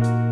Bye.